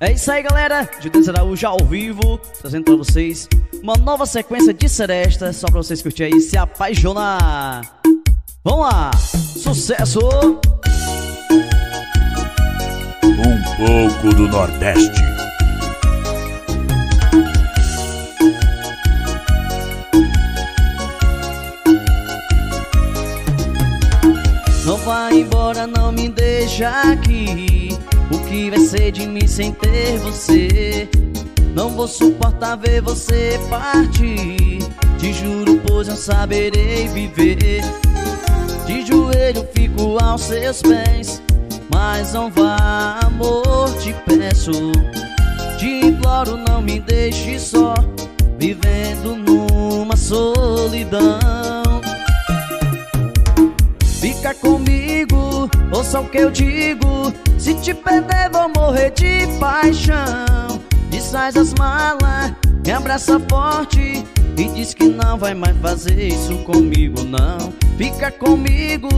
É isso aí, galera. Judas Araújo ao vivo, trazendo pra vocês uma nova sequência de seresta, só pra vocês curtirem aí e se apaixonar. Vamos lá, sucesso! Um pouco do Nordeste. Não vá embora, não me deixa aqui. Ser de mim sem ter você? Não vou suportar ver você partir. Te juro, pois não saberei viver. De joelho fico aos seus pés. Mas não vá, amor, te peço. Te imploro, não me deixe só. Vivendo numa solidão. Fica comigo, ouça o que eu digo Se te perder vou morrer de paixão. Desfaz as malas, me abraça forte E diz que não vai mais fazer isso comigo não. Fica comigo,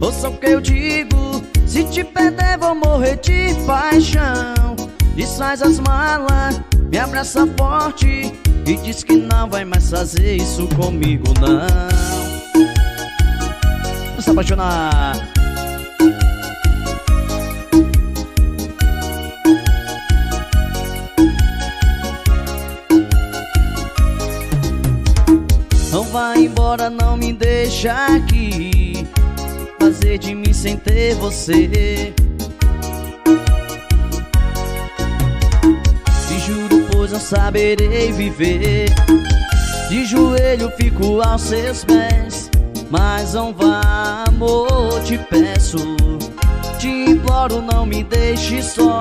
ouça o que eu digo Se te perder vou morrer de paixão. Desfaz as malas, me abraça forte E diz que não vai mais fazer isso comigo não. Se apaixonar. Não vá embora, não me deixa aqui. Fazer de mim sem ter você. Te juro, pois não saberei viver. De joelho fico aos seus pés. Mas não vá, amor, te peço. Te imploro, não me deixe só.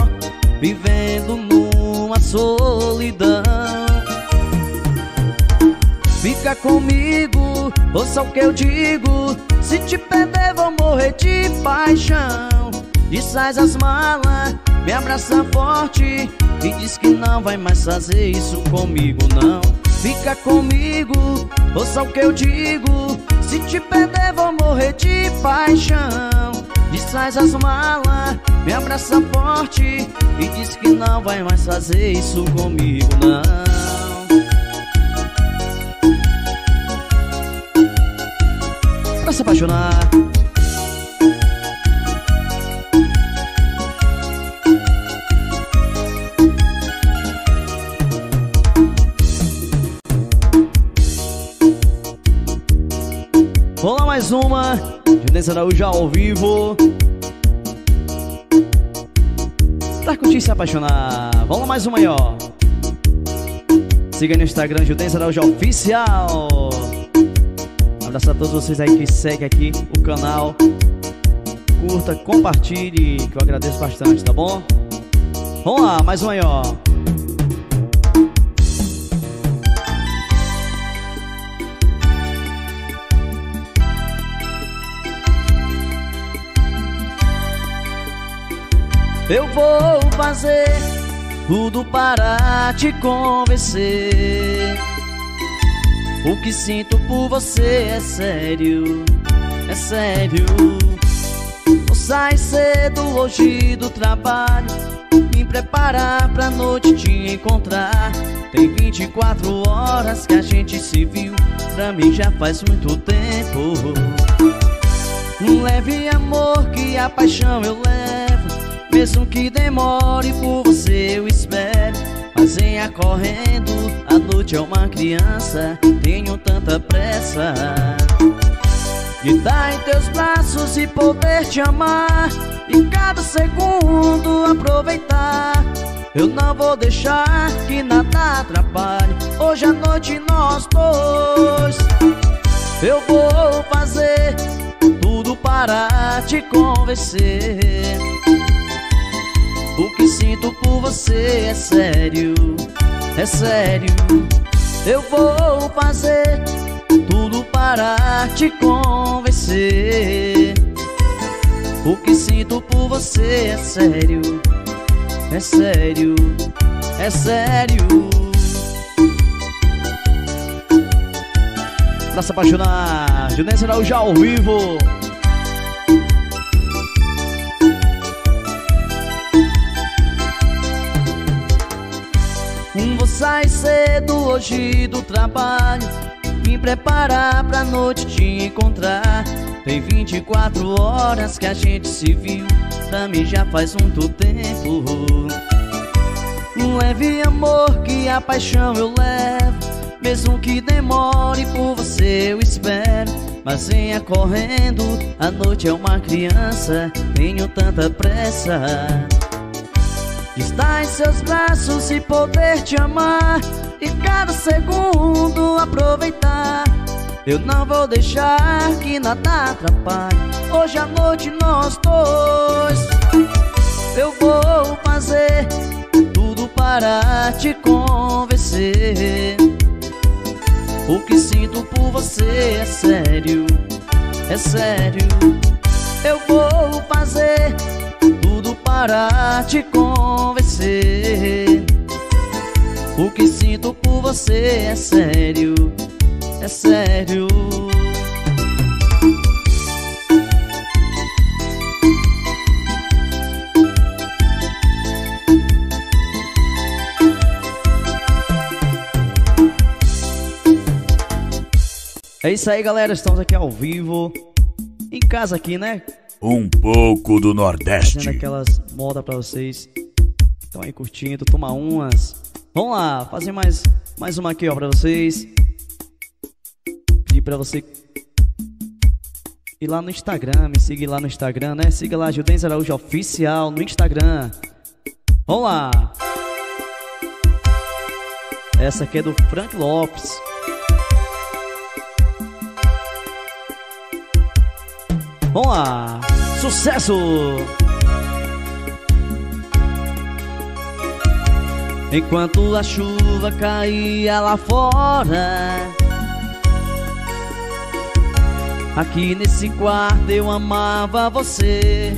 Vivendo numa solidão Fica comigo, ouça o que eu digo Se te perder vou morrer de paixão. Desfaz as malas, me abraça forte. E diz que não vai mais fazer isso comigo não. Fica comigo, ouça o que eu digo. Se te perder vou morrer de paixão. Desfaz as malas, me abraça forte. E diz que não vai mais fazer isso comigo não se apaixonar. Vamos lá mais uma Judense Araújo ao vivo. Pra curtir se apaixonar. Vamos lá mais uma aí, ó. Siga no Instagram Judense Araújo Oficial abraço a todos vocês aí que seguem aqui o canal Curta, compartilhe Que eu agradeço bastante, tá bom? Vamos lá, mais uma aí, ó Eu vou fazer tudo para te convencer. O que sinto por você é sério, é sério. Vou sair cedo hoje do trabalho, me preparar pra noite te encontrar. Tem 24 horas que a gente se viu, pra mim já faz muito tempo. Um leve amor que a paixão eu levo. Mesmo que demore por você eu espero Mas venha correndo, a noite é uma criança Tenho tanta pressa De estar em teus braços e poder te amar E cada segundo aproveitar. Eu não vou deixar que nada atrapalhe Hoje à noite nós dois. Eu vou fazer tudo para te convencer o que sinto por você é sério, é sério. Eu vou fazer tudo para te convencer. O que sinto por você é sério, é sério, é sério. Pra se apaixonar, Junense Araújo ao vivo. Vou sair cedo hoje do trabalho. Me preparar pra noite te encontrar. Tem 24 horas que a gente se viu. Pra mim já faz muito tempo. Um leve amor que a paixão eu levo. Mesmo que demore por você eu espero. Mas venha correndo, a noite é uma criança. Tenho tanta pressa Estar em seus braços e poder te amar E cada segundo aproveitar. Eu não vou deixar que nada atrapalhe. Hoje à noite nós dois Eu vou fazer tudo para te convencer. O que sinto por você é sério, é sério. Eu vou fazer para te convencer O que sinto por você é sério, é sério É isso aí, galera. Estamos aqui ao vivo. Em casa aqui, né? Um pouco do Nordeste. Fazendo aquelas modas pra vocês. Estão aí curtindo, toma umas. Vamos lá, fazer mais, mais uma aqui, ó, pra vocês. Pedir pra você ir lá no Instagram, me siga lá no Instagram, né? Siga lá, Judens Araújo Oficial no Instagram. Vamos lá. Essa aqui é do Frank Lopes. Vamos lá, sucesso! Enquanto a chuva caía lá fora Aqui nesse quarto eu amava você.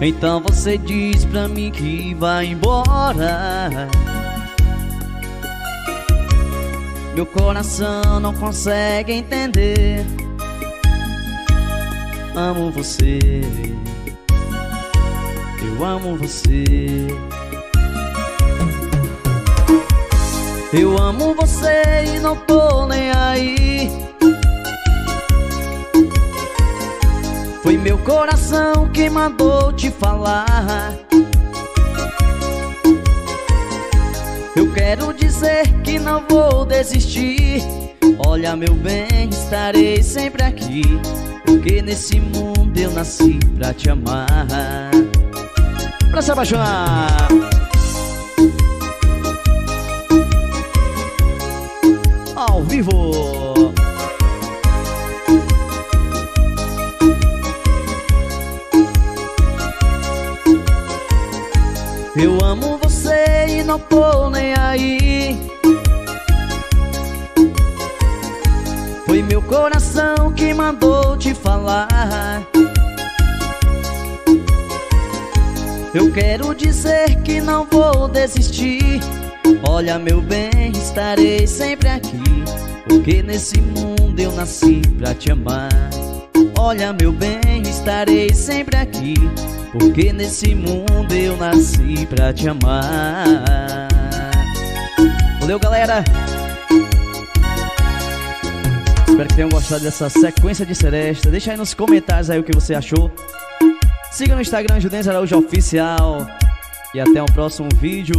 Então você diz pra mim que vai embora Meu coração não consegue entender. Amo você. Eu amo você. Eu amo você e não tô nem aí. Foi meu coração que mandou te falar Eu quero dizer que não vou desistir. Olha meu bem, estarei sempre aqui Porque nesse mundo eu nasci pra te amar. Pra se apaixonar Ao vivo não tô nem aí. Foi meu coração que mandou te falar. Eu quero dizer que não vou desistir. Olha meu bem, estarei sempre aqui Porque nesse mundo eu nasci pra te amar. Olha meu bem, estarei sempre aqui porque nesse mundo eu nasci pra te amar Valeu, galera! Espero que tenham gostado dessa sequência de seresta. Deixa aí nos comentários aí o que você achou. Siga no Instagram Judense Araújo Oficial. E até o próximo vídeo